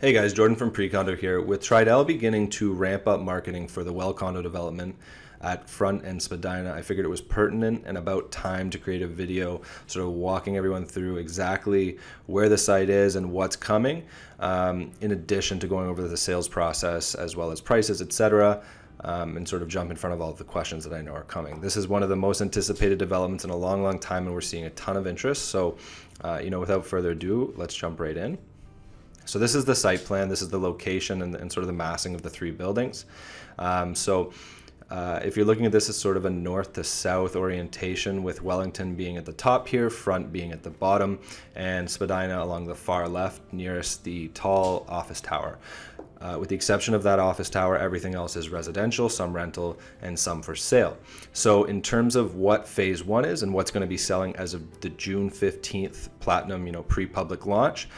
Hey guys, Jordan from Precondo here. With Tridel beginning to ramp up marketing for the well condo development at Front and Spadina, I figured it was pertinent and about time to create a video sort of walking everyone through exactly where the site is and what's coming, um, in addition to going over the sales process as well as prices, etc. Um, and sort of jump in front of all of the questions that I know are coming. This is one of the most anticipated developments in a long, long time, and we're seeing a ton of interest. So, uh, you know, without further ado, let's jump right in. So this is the site plan. This is the location and, and sort of the massing of the three buildings. Um, so uh, if you're looking at this as sort of a north to south orientation with Wellington being at the top here, front being at the bottom, and Spadina along the far left nearest the tall office tower. Uh, with the exception of that office tower, everything else is residential, some rental, and some for sale. So, in terms of what phase one is and what's going to be selling as of the June 15th platinum, you know, pre-public launch,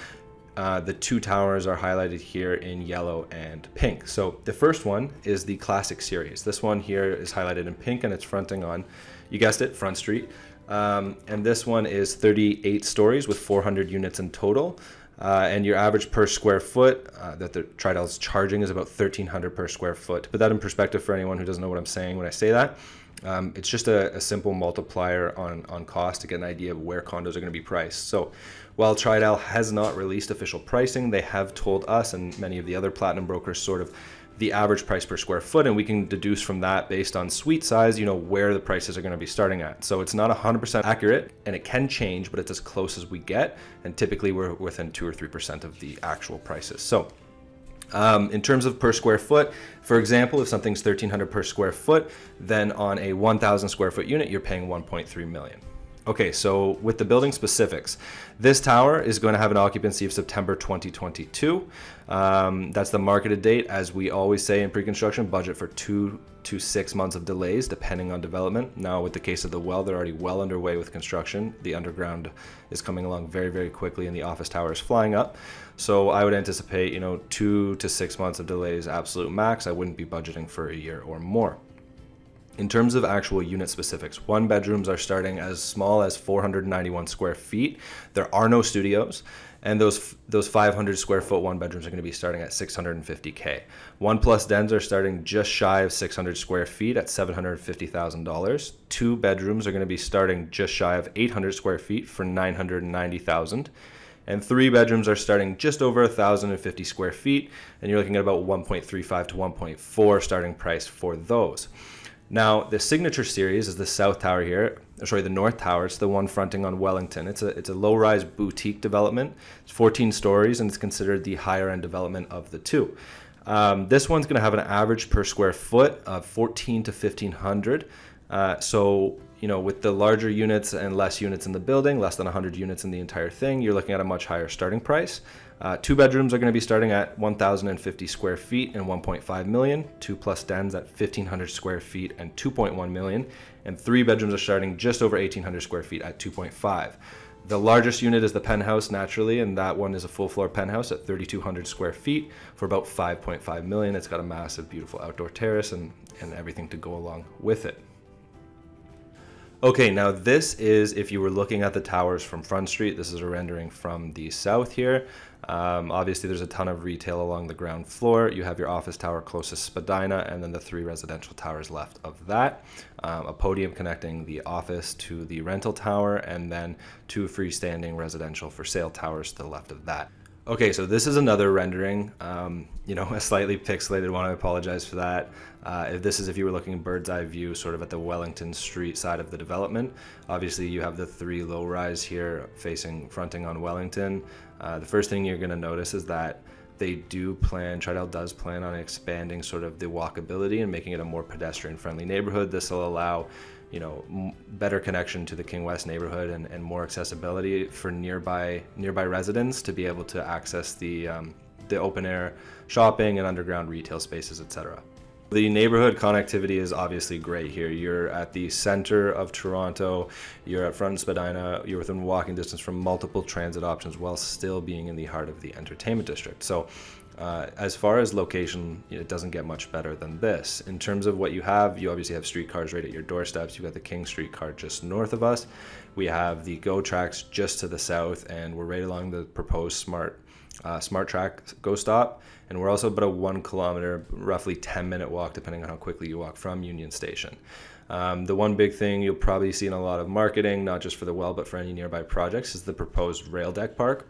uh, the two towers are highlighted here in yellow and pink. So the first one is the Classic Series. This one here is highlighted in pink and it's fronting on, you guessed it, Front Street. Um, and this one is 38 stories with 400 units in total. Uh, and your average per square foot uh, that the Tridel is charging is about 1300 per square foot. To put that in perspective for anyone who doesn't know what I'm saying when I say that, um, it's just a, a, simple multiplier on, on cost to get an idea of where condos are going to be priced. So while Tridel has not released official pricing, they have told us and many of the other platinum brokers sort of the average price per square foot and we can deduce from that based on suite size you know where the prices are going to be starting at so it's not 100% accurate and it can change but it's as close as we get and typically we're within 2 or 3% of the actual prices so um, in terms of per square foot, for example, if something's 1300 per square foot, then on a 1000 square foot unit, you're paying 1.3 million. Okay, so with the building specifics, this tower is going to have an occupancy of September 2022. Um, that's the marketed date. As we always say in pre-construction, budget for two to six months of delays depending on development. Now with the case of the well, they're already well underway with construction. The underground is coming along very, very quickly and the office tower is flying up. So I would anticipate, you know, two to six months of delays, absolute max. I wouldn't be budgeting for a year or more. In terms of actual unit specifics, one bedrooms are starting as small as 491 square feet. There are no studios, and those those 500 square foot one bedrooms are going to be starting at 650k. One plus dens are starting just shy of 600 square feet at $750,000. Two bedrooms are going to be starting just shy of 800 square feet for 990,000 and three bedrooms are starting just over 1,050 square feet, and you're looking at about 1.35 to 1.4 starting price for those. Now, the signature series is the South Tower here. Sorry, the North Tower. It's the one fronting on Wellington. It's a it's a low-rise boutique development. It's 14 stories and it's considered the higher-end development of the two. Um, this one's going to have an average per square foot of 14 to 1500. Uh, so you know, with the larger units and less units in the building, less than 100 units in the entire thing, you're looking at a much higher starting price. Uh, two bedrooms are going to be starting at 1,050 square feet and 1.5 million. Two plus dens at 1,500 square feet and 2.1 million. And three bedrooms are starting just over 1,800 square feet at 2.5. The largest unit is the penthouse, naturally, and that one is a full floor penthouse at 3,200 square feet for about 5.5 million. It's got a massive, beautiful outdoor terrace and, and everything to go along with it. Okay, now this is if you were looking at the towers from Front Street. This is a rendering from the south here. Um, obviously, there's a ton of retail along the ground floor. You have your office tower closest Spadina, and then the three residential towers left of that. Um, a podium connecting the office to the rental tower, and then two freestanding residential for sale towers to the left of that. Okay, so this is another rendering, um, you know, a slightly pixelated one. I apologize for that. Uh, if this is if you were looking bird's eye view sort of at the Wellington Street side of the development. Obviously, you have the three low rise here facing fronting on Wellington. Uh, the first thing you're going to notice is that they do plan, Tridel does plan on expanding sort of the walkability and making it a more pedestrian friendly neighborhood. This will allow you know better connection to the King West neighborhood and, and more accessibility for nearby nearby residents to be able to access the um, the open air shopping and underground retail spaces, etc. The neighborhood connectivity is obviously great here. You're at the center of Toronto, you're at front Spadina, you're within walking distance from multiple transit options while still being in the heart of the entertainment district. So Uh, as far as location, it doesn't get much better than this. In terms of what you have, you obviously have streetcars right at your doorsteps. You've got the King streetcar just north of us. We have the GO tracks just to the south, and we're right along the proposed smart uh, SmartTrack GO stop. And we're also about a one kilometer, roughly 10 minute walk, depending on how quickly you walk from Union Station. Um, the one big thing you'll probably see in a lot of marketing, not just for the well, but for any nearby projects, is the proposed rail deck park.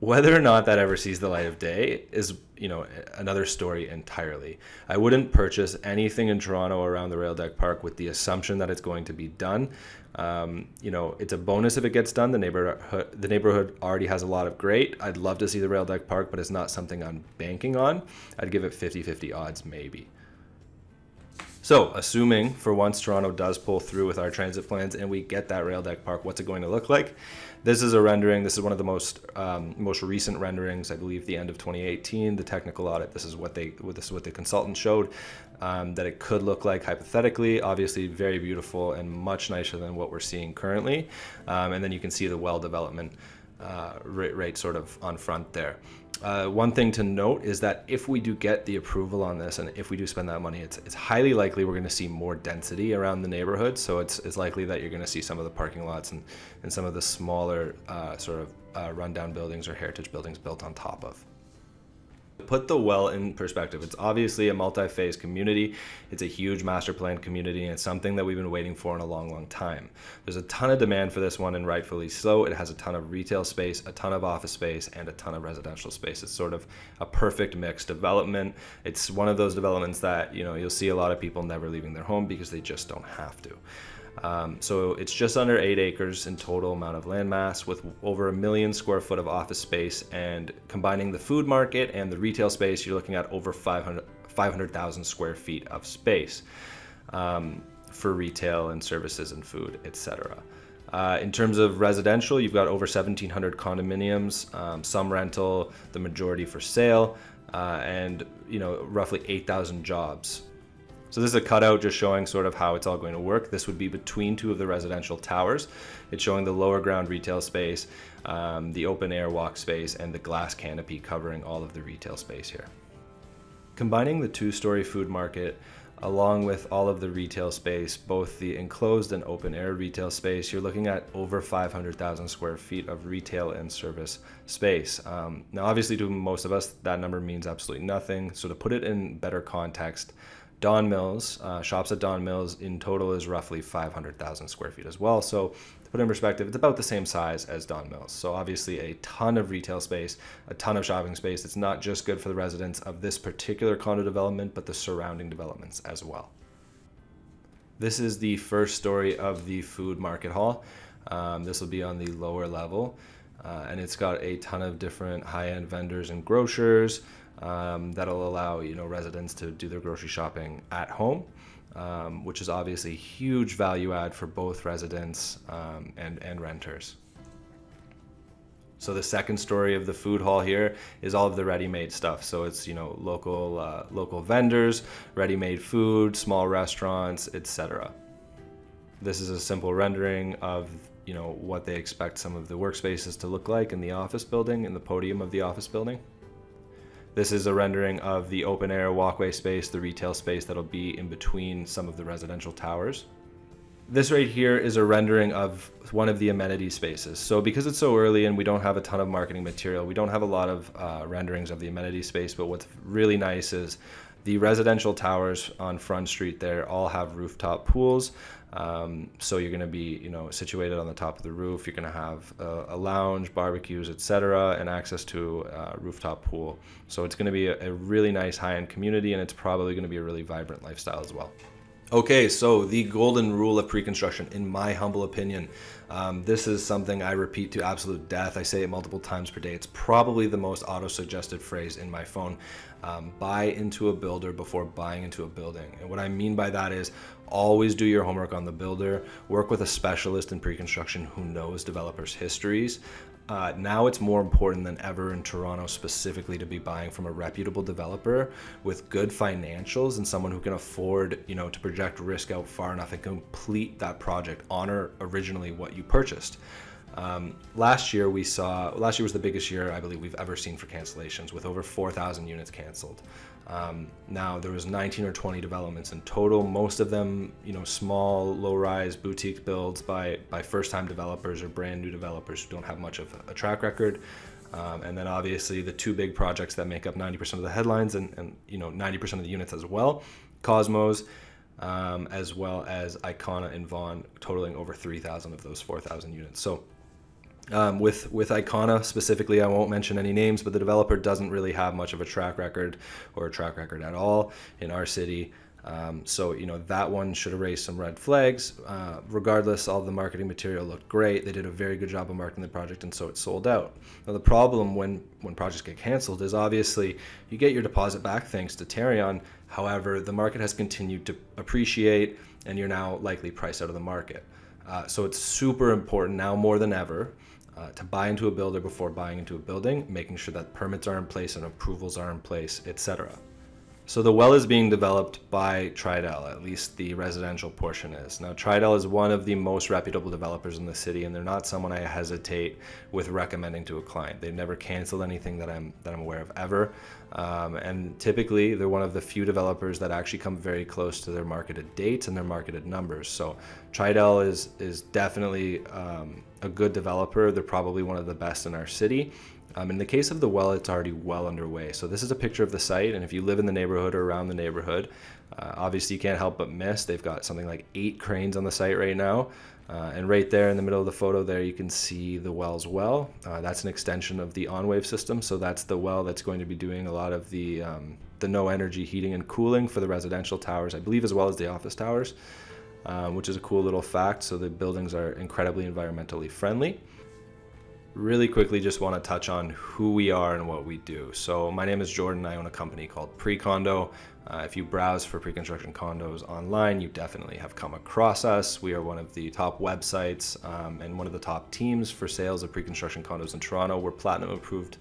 Whether or not that ever sees the light of day is, you know, another story entirely. I wouldn't purchase anything in Toronto around the rail deck park with the assumption that it's going to be done. Um, you know, it's a bonus if it gets done. The neighborhood, the neighborhood already has a lot of great. I'd love to see the rail deck park, but it's not something I'm banking on. I'd give it 50-50 odds, maybe. So, assuming for once Toronto does pull through with our transit plans and we get that rail deck park, what's it going to look like? This is a rendering. This is one of the most um, most recent renderings. I believe the end of 2018. The technical audit. This is what they this is what the consultant showed um, that it could look like hypothetically. Obviously, very beautiful and much nicer than what we're seeing currently. Um, and then you can see the well development uh, rate, sort of on front there. Uh, one thing to note is that if we do get the approval on this and if we do spend that money, it's, it's highly likely we're going to see more density around the neighborhood. So it's, it's likely that you're going to see some of the parking lots and, and some of the smaller uh, sort of uh, rundown buildings or heritage buildings built on top of put the well in perspective, it's obviously a multi-phase community. It's a huge master plan community, and it's something that we've been waiting for in a long, long time. There's a ton of demand for this one, and rightfully so. It has a ton of retail space, a ton of office space, and a ton of residential space. It's sort of a perfect mix development. It's one of those developments that you know you'll see a lot of people never leaving their home because they just don't have to. Um, so it's just under eight acres in total amount of land mass with over a million square foot of office space and combining the food market and the retail space, you're looking at over 500,000 500, square feet of space um, for retail and services and food, etc. Uh, in terms of residential, you've got over 1,700 condominiums, um, some rental, the majority for sale, uh, and you know roughly 8,000 jobs so this is a cutout just showing sort of how it's all going to work. This would be between two of the residential towers. It's showing the lower ground retail space, um, the open air walk space, and the glass canopy covering all of the retail space here. Combining the two-story food market along with all of the retail space, both the enclosed and open air retail space, you're looking at over 500,000 square feet of retail and service space. Um, now, obviously, to most of us, that number means absolutely nothing. So, to put it in better context, Don Mills, uh, shops at Don Mills in total is roughly 500,000 square feet as well. So to put in perspective, it's about the same size as Don Mills. So obviously a ton of retail space, a ton of shopping space. It's not just good for the residents of this particular condo development, but the surrounding developments as well. This is the first story of the food market hall. Um, this will be on the lower level. Uh, and it's got a ton of different high-end vendors and grocers, um, that'll allow you know residents to do their grocery shopping at home, um, which is obviously a huge value add for both residents um, and and renters. So the second story of the food hall here is all of the ready-made stuff. So it's you know local uh, local vendors, ready-made food, small restaurants, etc. This is a simple rendering of you know what they expect some of the workspaces to look like in the office building, in the podium of the office building. This is a rendering of the open air walkway space, the retail space that'll be in between some of the residential towers. This right here is a rendering of one of the amenity spaces. So because it's so early and we don't have a ton of marketing material, we don't have a lot of uh, renderings of the amenity space, but what's really nice is the residential towers on Front Street there all have rooftop pools. Um, so you're going to be, you know, situated on the top of the roof. You're going to have a, a lounge, barbecues, etc., and access to a rooftop pool. So it's going to be a, a really nice high-end community, and it's probably going to be a really vibrant lifestyle as well. Okay, so the golden rule of pre-construction, in my humble opinion, um, this is something I repeat to absolute death. I say it multiple times per day. It's probably the most auto-suggested phrase in my phone. Um, buy into a builder before buying into a building. And what I mean by that is always do your homework on the builder. Work with a specialist in pre-construction who knows developers' histories. Uh, now it's more important than ever in Toronto specifically to be buying from a reputable developer with good financials and someone who can afford, you know, to project risk out far enough and complete that project, honor originally what you purchased. Um, last year we saw last year was the biggest year I believe we've ever seen for cancellations with over 4,000 units canceled. Um, now there was 19 or 20 developments in total. Most of them, you know, small, low-rise boutique builds by by first-time developers or brand new developers who don't have much of a track record. Um, and then obviously the two big projects that make up 90% of the headlines and, and you know 90% of the units as well, Cosmos, um, as well as Icona and Vaughan, totaling over 3,000 of those 4,000 units. So um, with with Icona specifically, I won't mention any names, but the developer doesn't really have much of a track record or a track record at all in our city. Um, so you know that one should have raised some red flags. Uh, regardless, all the marketing material looked great. They did a very good job of marketing the project, and so it sold out. Now the problem when when projects get canceled is obviously you get your deposit back thanks to Tarion. However, the market has continued to appreciate, and you're now likely priced out of the market. Uh, so it's super important now more than ever uh, to buy into a builder before buying into a building, making sure that permits are in place and approvals are in place, etc. So the well is being developed by Tridel, at least the residential portion is. Now Tridel is one of the most reputable developers in the city and they're not someone I hesitate with recommending to a client. They've never canceled anything that I'm that I'm aware of ever. Um, and typically they're one of the few developers that actually come very close to their marketed dates and their marketed numbers. So Tridel is is definitely um, a good developer. They're probably one of the best in our city. Um, in the case of the well, it's already well underway. So this is a picture of the site, and if you live in the neighborhood or around the neighborhood, uh, obviously you can't help but miss. They've got something like eight cranes on the site right now. Uh, and right there in the middle of the photo there, you can see the well's well. Uh, that's an extension of the Enwave system. So that's the well that's going to be doing a lot of the, um, the no energy heating and cooling for the residential towers, I believe, as well as the office towers, um, which is a cool little fact. So the buildings are incredibly environmentally friendly really quickly just want to touch on who we are and what we do. So my name is Jordan. I own a company called Precondo. Uh, if you browse for pre-construction condos online, you definitely have come across us. We are one of the top websites um, and one of the top teams for sales of pre-construction condos in Toronto. We're platinum approved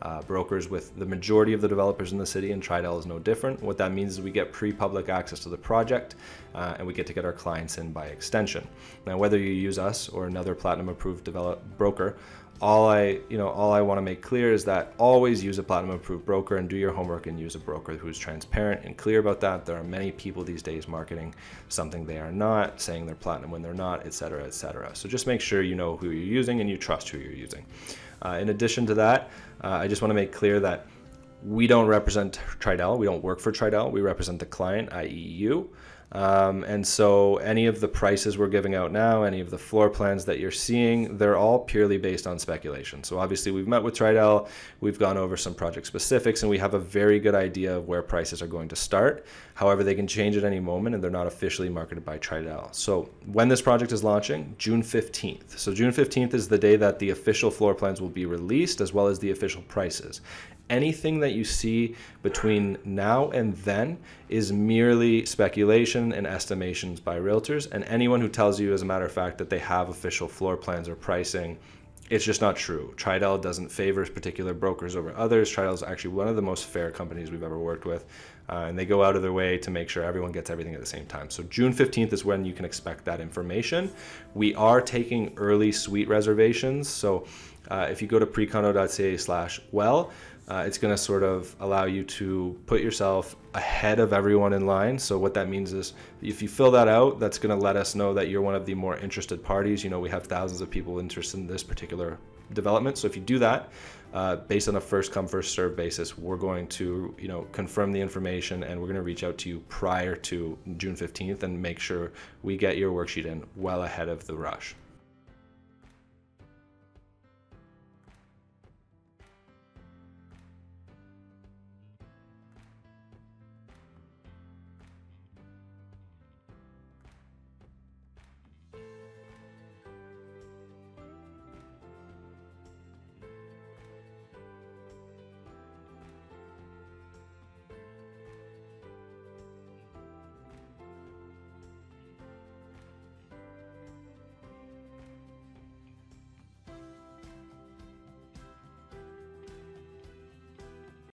uh, brokers with the majority of the developers in the city, and Tridel is no different. What that means is we get pre-public access to the project, uh, and we get to get our clients in by extension. Now, whether you use us or another platinum approved develop broker, all I, you know, all I want to make clear is that always use a platinum approved broker and do your homework and use a broker who's transparent and clear about that. There are many people these days marketing something they are not, saying they're platinum when they're not, etc., etc. So just make sure you know who you're using and you trust who you're using. Uh, in addition to that, uh, I just want to make clear that we don't represent Tridel. We don't work for Tridel. We represent the client, i.e., you. Um, and so any of the prices we're giving out now, any of the floor plans that you're seeing, they're all purely based on speculation. So obviously we've met with Tridel, we've gone over some project specifics, and we have a very good idea of where prices are going to start. However, they can change at any moment and they're not officially marketed by Tridel. So when this project is launching, June 15th. So June 15th is the day that the official floor plans will be released as well as the official prices anything that you see between now and then is merely speculation and estimations by realtors. And anyone who tells you, as a matter of fact, that they have official floor plans or pricing, it's just not true. Tridel doesn't favor particular brokers over others. Tridel is actually one of the most fair companies we've ever worked with. Uh, and they go out of their way to make sure everyone gets everything at the same time. So June 15th is when you can expect that information. We are taking early suite reservations. So uh, if you go to precondo.ca slash well, uh, it's going to sort of allow you to put yourself ahead of everyone in line. So what that means is if you fill that out, that's going to let us know that you're one of the more interested parties. You know, we have thousands of people interested in this particular development. So if you do that, uh, based on a first come first serve basis, we're going to you know confirm the information and we're going to reach out to you prior to June 15th and make sure we get your worksheet in well ahead of the rush.